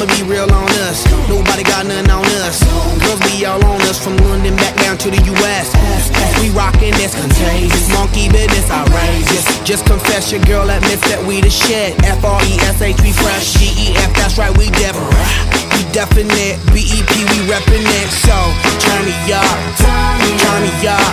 I'ma be real on us, nobody got nothing on us. Girls be all on us from London back down to the US. We rockin' this contagious, monkey business outrageous. Just confess your girl admits that we the shit. F R E S H, we fresh. G E F, that's right, we different. We definite, B E P, we reppin' it. So turn me up, turn me up,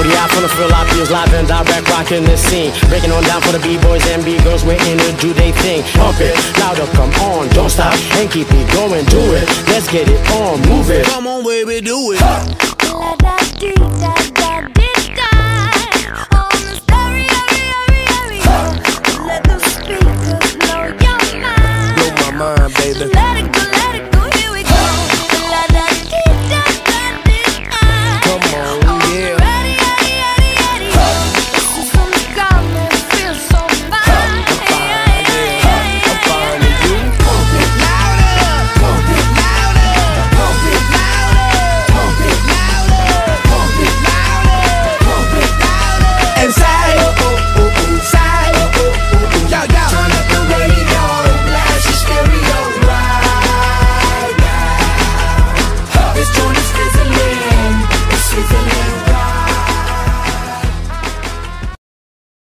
45 from the Philippines, live and direct, rocking the scene. Breaking on down for the B-boys and B-girls, we're in it, do they thing. Pump it, louder, come on, don't stop, and keep it going, do it. Let's get it on, move it. Come on, baby, do it. Blow mind. Let it go.